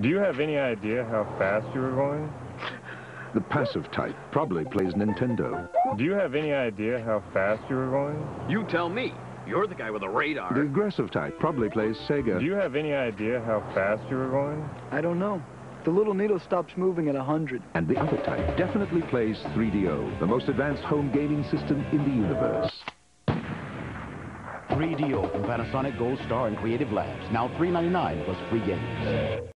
Do you have any idea how fast you were going? The passive type probably plays Nintendo. Do you have any idea how fast you were going? You tell me. You're the guy with the radar. The aggressive type probably plays Sega. Do you have any idea how fast you were going? I don't know. The little needle stops moving at 100. And the other type definitely plays 3DO, the most advanced home gaming system in the universe. 3DO from Panasonic Gold Star and Creative Labs. Now $3.99 plus free games.